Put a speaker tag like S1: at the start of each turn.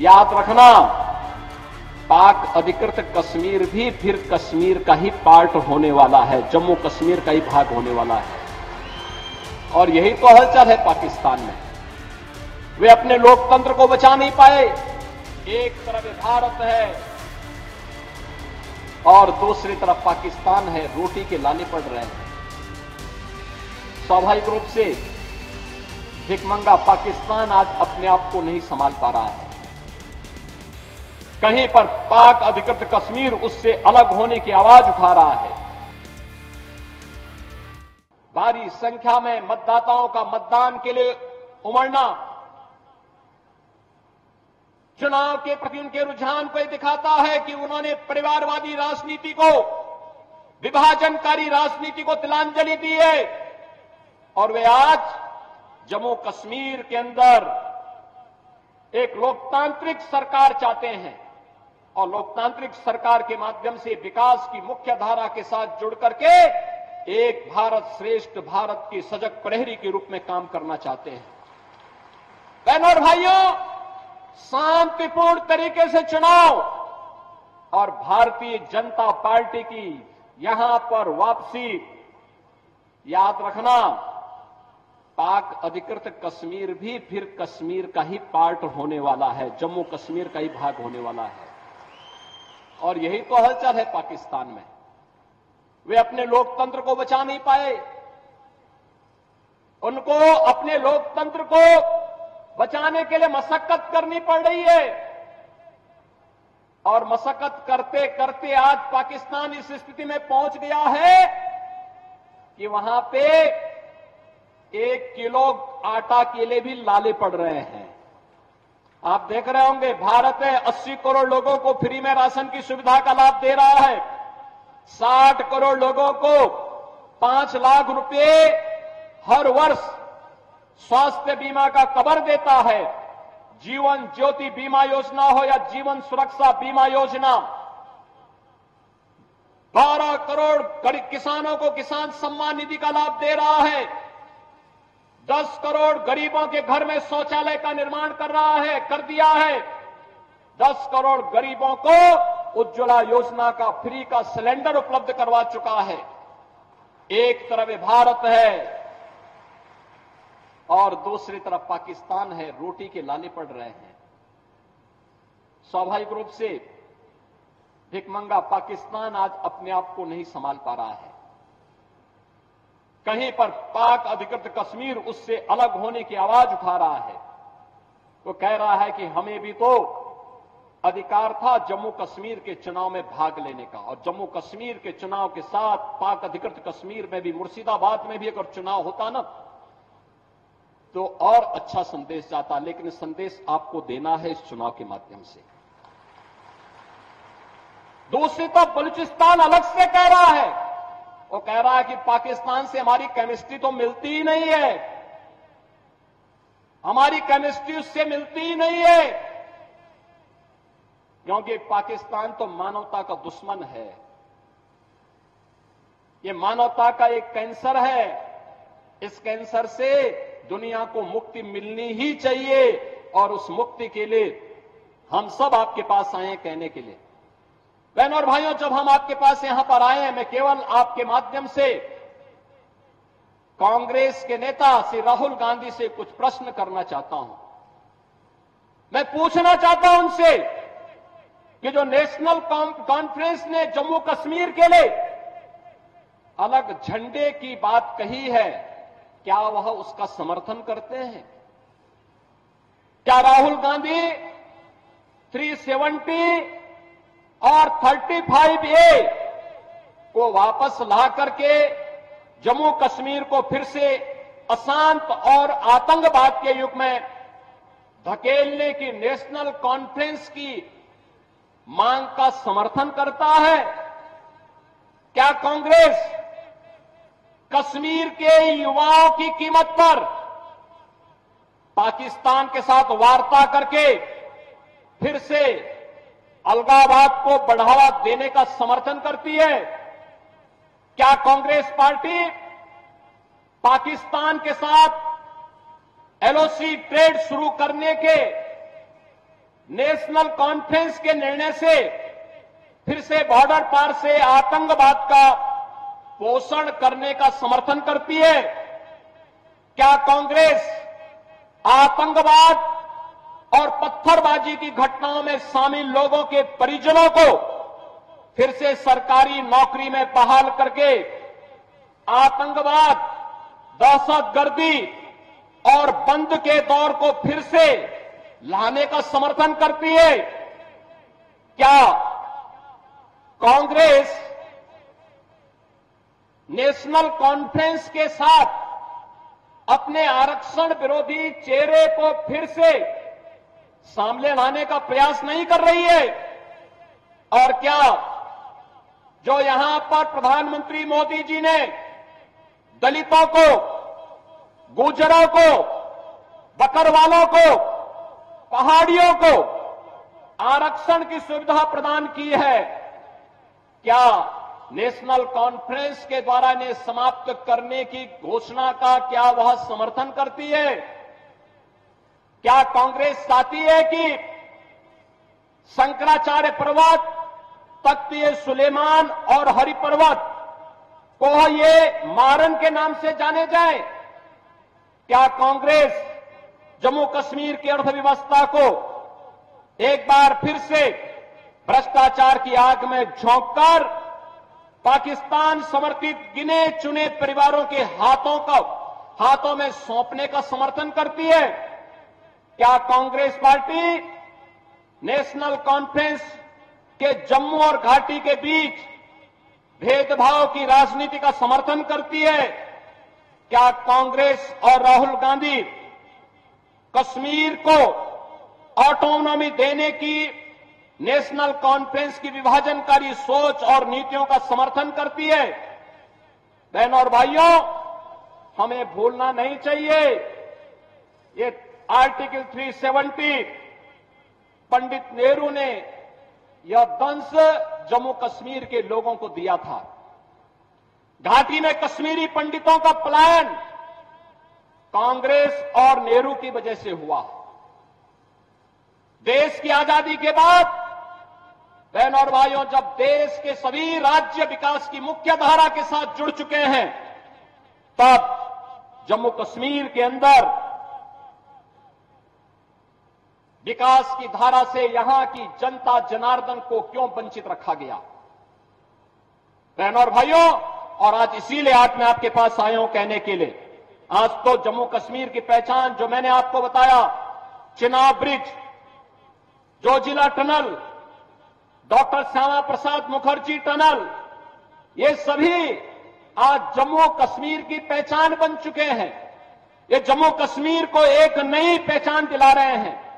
S1: याद रखना, पाक अधिकृत कश्मीर भी फिर कश्मीर का ही पार्ट होने वाला है, जम्मू कश्मीर का ही भाग होने वाला है। और यही तो हलचल है पाकिस्तान में। वे अपने लोकतंत्र को बचा नहीं पाए। एक तरफ़ भारत है और दूसरी तरफ़ पाकिस्तान है, रोटी के लाने पड़ रहे हैं। स्वाभाविक रूप से, भिकमंगा पाकिस्तान आज अपने आप को नहीं संभाल पा रहा है। कहीं पर पाक अधिकृत कश्मीर उससे अलग होने की आवाज़ उठा रहा है। भारी संख्या में मतदाताओं का मतदान के लिए उमड़ना। चुनाव के प्रति उनके रुझान को दिखाता है कि उन्होंने परिवारवादी राजनीति को, विभाजनकारी राजनीति को तिलांजलि दी है। और वे आज जम्मू कश्मीर के अंदर एक लोकतांत्रिक सरकार चाहते हैं। और लोकतांत्रिक सरकार के माध्यम से विकास की मुख्य धारा के साथ जुड़ करके एक भारत श्रेष्ठ भारत की सजग प्रहरी के रूप में काम करना चाहते हैं। बहनों और भाइयों, शांतिपूर्ण तरीके से चुनाव और भारतीय जनता पार्टी की यहाँ पर वापसी, याद रखना, पाक अधिकृत कश्मीर भी फिर कश्मीर का ही पार्ट होने वाला है, जम्मू कश्मीर का ही भाग होने वाला है। और यही तो हलचल है पाकिस्तान में। वे अपने लोकतंत्र को बचा नहीं पाए। उनको अपने लोकतंत्र को बचाने के लिए मशक्कत करनी पड़ रही है। और मशक्कत करते करते आज पाकिस्तान इस स्थिति में पहुँच गया है कि वहाँ पे एक किलो आटा के लिए भी लाले पड़ रहे हैं। आप देख रहे होंगे, भारत है 80 करोड़ लोगों को फ्री में राशन की सुविधा का लाभ दे रहा है। 60 करोड़ लोगों को पाँच लाख रुपए हर वर्ष स्वास्थ्य बीमा का कवर देता है। जीवन ज्योति बीमा योजना हो या जीवन सुरक्षा बीमा योजना 12 करोड़ किसानों को किसान सम्मान निधि का लाभ दे रहा है। 10 करोड़ गरीबों के घर में शौचालय का निर्माण कर रहा है, कर दिया है। 10 करोड़ गरीबों को उज्ज्वला योजना का फ्री का सिलेंडर उपलब्ध करवा चुका है। एक तरफ़ भारत है और दूसरी तरफ़ पाकिस्तान है। रोटी के लाले पड़ रहे हैं। स्वाभाविक रूप से भिकमंगा पाकिस्तान आज अपने आप को नहीं संभाल पा रहा है। कहीं पर पाक अधिकृत कश्मीर उससे अलग होने की आवाज़ उठा रहा है। वो कह रहा है कि हमें भी तो अधिकार था जम्मू कश्मीर के चुनाव में भाग लेने का, और जम्मू कश्मीर के चुनाव के साथ पाक अधिकृत कश्मीर में भी, मुर्शिदाबाद में भी अगर चुनाव होता ना तो और अच्छा संदेश जाता, लेकिन संदेश आपको देना है इस चुनाव के माध्यम से। दूसरी तरफ़ बलूचिस्तान अलग से कह रहा है। वो कह रहा है कि पाकिस्तान से हमारी केमिस्ट्री तो मिलती ही नहीं है। हमारी केमिस्ट्री उससे मिलती ही नहीं है। क्योंकि पाकिस्तान तो मानवता का दुश्मन है। ये मानवता का एक कैंसर है। इस कैंसर से दुनिया को मुक्ति मिलनी ही चाहिए और उस मुक्ति के लिए हम सब आपके पास आए कहने के लिए। बहनों और भाइयों, जब हम आपके पास यहाँ पर आए हैं, मैं केवल आपके माध्यम से कांग्रेस के नेता श्री राहुल गांधी से कुछ प्रश्न करना चाहता हूँ। मैं पूछना चाहता हूँ उनसे कि जो नेशनल कॉन्फ्रेंस ने जम्मू कश्मीर के लिए अलग झंडे की बात कही है, क्या वह उसका समर्थन करते हैं? क्या राहुल गांधी 370 और 35 ए को वापस ला करके जम्मू कश्मीर को फिर से अशांत और आतंकवाद के युग में धकेलने की नेशनल कॉन्फ्रेंस की मांग का समर्थन करता है। क्या कांग्रेस कश्मीर के युवाओं की कीमत पर पाकिस्तान के साथ वार्ता करके फिर से अलगावाद को बढ़ावा देने का समर्थन करती है। क्या कांग्रेस पार्टी पाकिस्तान के साथ एलओसी ट्रेड शुरू करने के नेशनल कॉन्फ्रेंस के निर्णय से फिर से बॉर्डर पार से आतंकवाद का पोषण करने का समर्थन करती है। क्या कांग्रेस आतंकवाद और पत्थरबाजी की घटनाओं में शामिल लोगों के परिजनों को फिर से सरकारी नौकरी में बहाल करके आतंकवाद, दहशतगर्दी और बंद के दौर को फिर से लाने का समर्थन करती है। क्या कांग्रेस नेशनल कॉन्फ्रेंस के साथ अपने आरक्षण विरोधी चेहरे को फिर से सामने लाने का प्रयास नहीं कर रही है। और क्या जो यहाँ पर प्रधानमंत्री मोदी जी ने दलितों को गुजरों को, बकरवालों को, पहाड़ियों को आरक्षण की सुविधा प्रदान की है, क्या नेशनल कॉन्फ्रेंस के द्वारा इन्हें समाप्त करने की घोषणा का क्या वह समर्थन करती है? क्या कांग्रेस चाहती है कि शंकराचार्य पर्वत तख्त सुलेमान और हरि पर्वत को ये मारन के नाम से जाने जाए? क्या कांग्रेस जम्मू कश्मीर की अर्थव्यवस्था को एक बार फिर से भ्रष्टाचार की आग में झोंककर पाकिस्तान समर्थित गिने चुने परिवारों के हाथों का, हाथों में सौंपने का समर्थन करती है? क्या कांग्रेस पार्टी नेशनल कॉन्फ्रेंस के जम्मू और घाटी के बीच भेदभाव की राजनीति का समर्थन करती है? क्या कांग्रेस और राहुल गांधी कश्मीर को ऑटोनॉमी देने की नेशनल कॉन्फ्रेंस की विभाजनकारी सोच और नीतियों का समर्थन करती है? बहनों और भाइयों, हमें भूलना नहीं चाहिए। ये आर्टिकल 370 पंडित नेहरू ने यह दंश जम्मू कश्मीर के लोगों को दिया था। घाटी में कश्मीरी पंडितों का पलायन कांग्रेस और नेहरू की वजह से हुआ। देश की आज़ादी के बाद, बहन और भाइयों, जब देश के सभी राज्य विकास की मुख्य धारा के साथ जुड़ चुके हैं, तब जम्मू कश्मीर के अंदर विकास की धारा से यहाँ की जनता जनार्दन को क्यों वंचित रखा गया? बहनों और भाइयों, और आज इसीलिए आज मैं आपके पास आया हूँ कहने के लिए। आज तो जम्मू कश्मीर की पहचान जो मैंने आपको बताया, Chenab bridge Zojila tunnel, doctor Shyama Prasad Mukherjee tunnel, ये सभी आज जम्मू कश्मीर की पहचान बन चुके हैं। ये जम्मू कश्मीर को एक नई पहचान दिला रहे हैं।